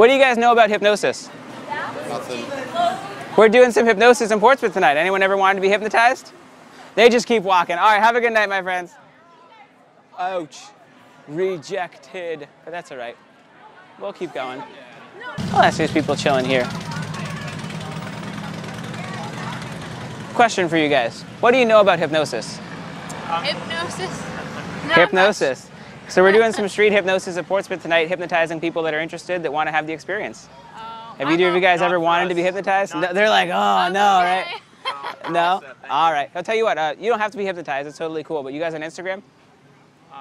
What do you guys know about hypnosis? Nothing. We're doing some hypnosis in Portsmouth tonight. Anyone ever wanted to be hypnotized? They just keep walking. All right, have a good night, my friends. Ouch. Rejected. But that's all right. We'll keep going. I'll ask these people chilling here. Question for you guys. What do you know about hypnosis? Hypnosis. Not hypnosis. So we're doing some street hypnosis at Portsmouth tonight, hypnotizing people that are interested that want to have the experience. much. Oh, Have either of you guys ever for wanted to be hypnotized? No, they're like, oh no, right? No? All right. I'll tell you what, uh, you don't have to be hypnotized. It's totally cool. But you guys on Instagram? Uh,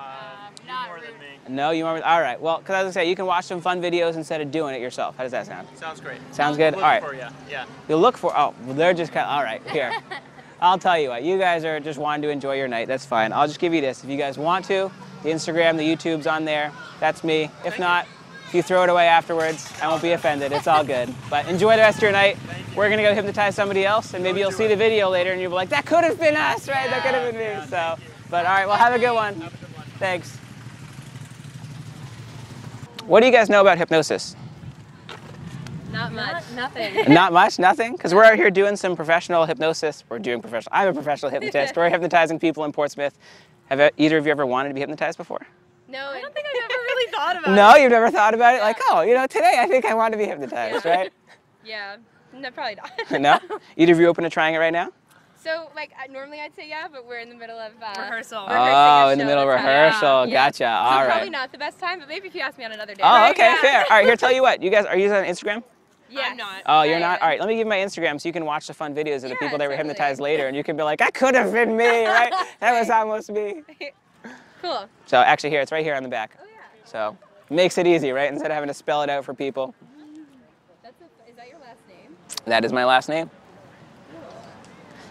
not more than me. No, you remember? All right. Well, because I was going to say, you can watch some fun videos instead of doing it yourself. How does that sound? Sounds great. Sounds good? All right. For you. Yeah. You'll look for, oh, well, they're just kind of, all right, here. I'll tell you what, you guys are just wanting to enjoy your night. That's fine. I'll just give you this. If you guys want to, the Instagram, the YouTube's on there. That's me. If not, if you throw it away afterwards, I won't be offended. It's all good. But enjoy the rest of your night. We're going to go hypnotize somebody else, and maybe you'll see the video later and you'll be like, that could have been us, right? That could have been me. So, but all right, well, have a good one. Thanks. What do you guys know about hypnosis? Not much. nothing. Not much, nothing, because we're out here doing some professional hypnosis. We're doing professional. I'm a professional hypnotist. we're hypnotizing people in Portsmouth. Have e- either of you ever wanted to be hypnotized before? No, I don't think I've ever really thought about it. No, you've never thought about it. Like, oh, you know, today I think I want to be hypnotized, right? Yeah. No, probably not. no. Either of you open to trying it right now? So, like, normally I'd say yeah, but we're in the middle of uh, Rehearsal. rehearsing oh, in the middle of rehearsal. Yeah. Gotcha. So All probably right. not the best time, but maybe if you ask me on another day. Oh, Right? okay, Yeah. fair. All right, here, tell you what. You guys are you on Instagram? Yes. I'm not. Oh, you're not? All right, let me give you my Instagram so you can watch the fun videos of the Yeah, people that were totally. hypnotized later and you can be like, that could have been me, right? That was almost me. Cool. So actually here, it's right here on the back. Oh yeah. So makes it easy, right? Instead of having to spell it out for people. That's a, is that your last name? That is my last name.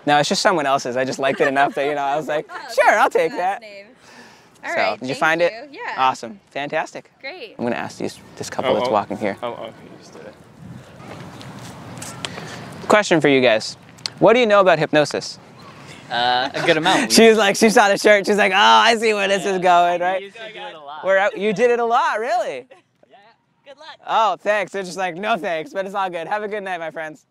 No, it's just someone else's. I just liked it enough that, you know, I was like, sure, I'll take your that. Name. All so, right. did you thank find it? Yeah. Awesome. Fantastic. Great. I'm going to ask these, this couple Oh, that's oh. walking here. Oh, okay. You just did it. Question for you guys. What do you know about hypnosis? Uh, a good amount. she was like, she saw the shirt. She's like, oh, I see where this is going, right? used to do it a lot. We're out, you did it a lot, really? Yeah. Good luck. Oh, thanks. They're just like, no thanks, but it's all good. Have a good night, my friends.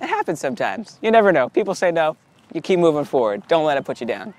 It happens sometimes. You never know. People say no. You keep moving forward. Don't let it put you down.